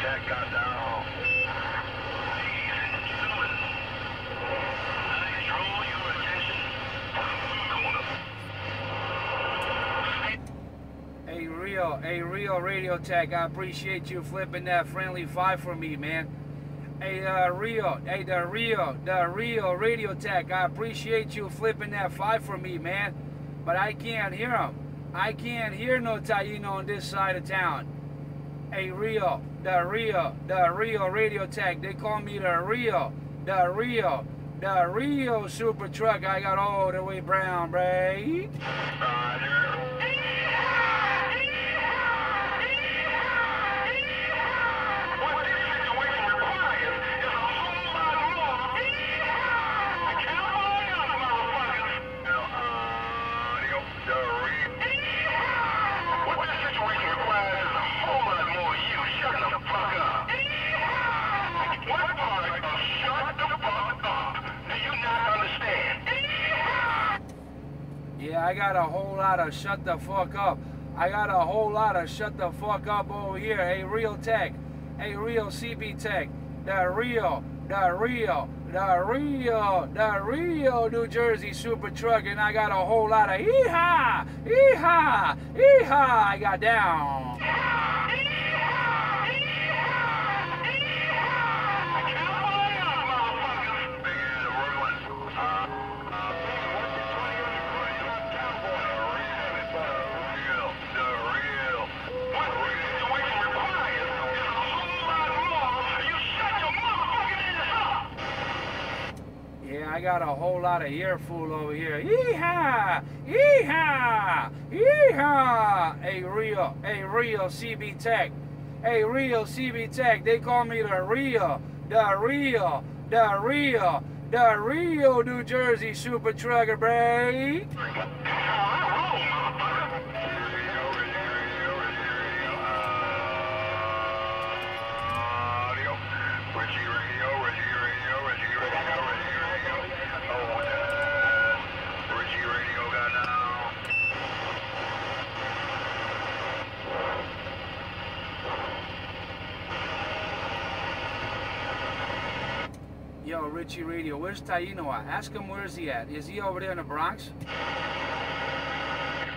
Your attention. Hey Rio, hey Rio Radio Tech, I appreciate you flipping that friendly five for me, man. Hey uh, Rio, hey the Rio, the Rio Radio Tech, I appreciate you flipping that five for me, man. But I can't hear him. I can't hear no Taino on this side of town. Hey real, the real, the real Radio Tech, they call me the real, the real, the real Super Truck. I got all the way brown, right? I got a whole lot of shut the fuck up. I got a whole lot of shut the fuck up over here. Hey, Real Tech. Hey, Real CB Tech. The Rio, the Rio, the Rio, the Rio, New Jersey Super Truck. And I got a whole lot of hee-haw, hee-haw. I got down. Got a whole lot of earful over here. Yee-haw! Yee-haw! Yee-haw! Hey, Rio. Hey, Rio CB Tech. Hey, real CB Tech. They call me the real, The real, The real, The Rio, New Jersey Super Trucker, break. Richie Radio, Richie Radio, Richie Radio, Richie Radio. Oh, yeah. Richie Radio got now. Yo, Richie Radio, where's Taino at? Ask him where's he at. Is he over there in the Bronx?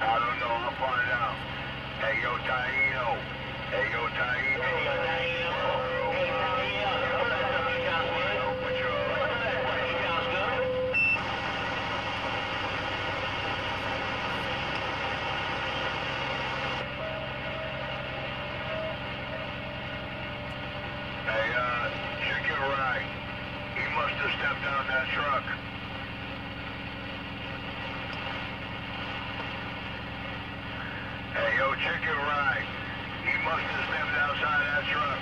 I don't know. I'll find out. Hey, yo, Taino. Hey, yo, Taino. Hey, uh, check it right. He must have stepped out that truck. It right. He must have stepped outside that truck.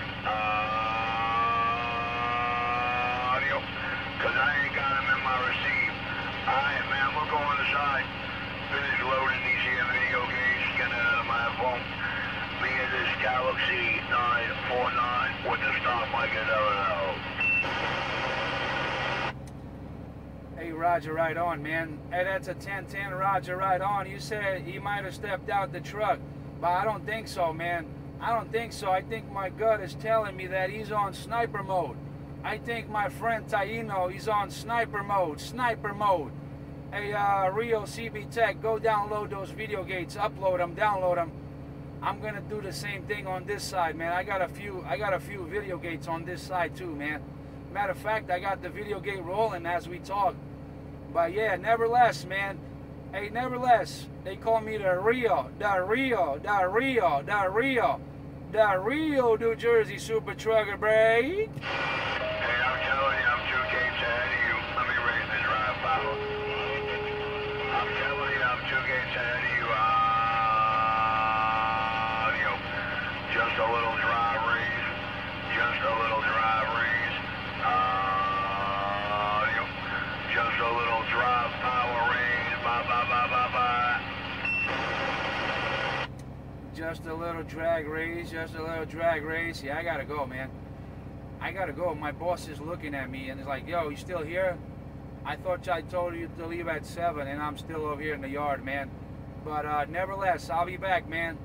I ain't got him in my receive. Alright, man, we'll go on the side. Finish loading these video games, get out of my phone. This Galaxy 949 with the stop. Hey, Roger, right on, man. Hey, that's a 1010, Roger, right on. You said he might have stepped out the truck, but I don't think so, man. I don't think so. I think my gut is telling me that he's on sniper mode. I think my friend Taino, he's on sniper mode, sniper mode. Hey, uh, Rio CB Tech, go download those video gates, upload them, download them. I'm gonna do the same thing on this side, man. I got a few, I got a few video gates on this side too, man. Matter of fact, I got the video gate rolling as we talk. But yeah, nevertheless, man. Hey, nevertheless, they call me the Rio, the Rio, the Rio, the Rio, the Rio, New Jersey Super Trucker, break. Hey, I'm telling you, I'm two gates ahead of you. Let me raise the drive power. I'm telling you, I'm two gates ahead of you. Audio. Just a little drive raise. Just a little drive raise. Audio. Just a little drive power raise. Bye, bye, bye, bye, bye. Just a little drag race, just a little drag race. Yeah, I gotta go, man. I gotta go. My boss is looking at me and he's like, yo, you still here? I thought I told you to leave at 7 and I'm still over here in the yard, man. But uh, nevertheless, I'll be back, man.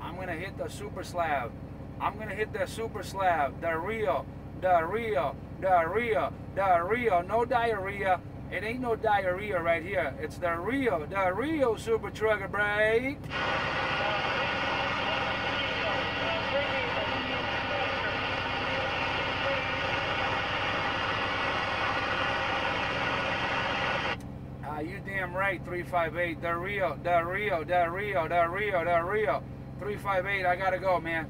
I'm gonna hit the super slab. I'm gonna hit the super slab, the real, the real, the real, the real, no diarrhea. It ain't no diarrhea right here. It's the real, the real super trucker break. Ah, you damn right, 358. The real, the real, the real, the real, the real. 358, I gotta go, man.